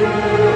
Lord.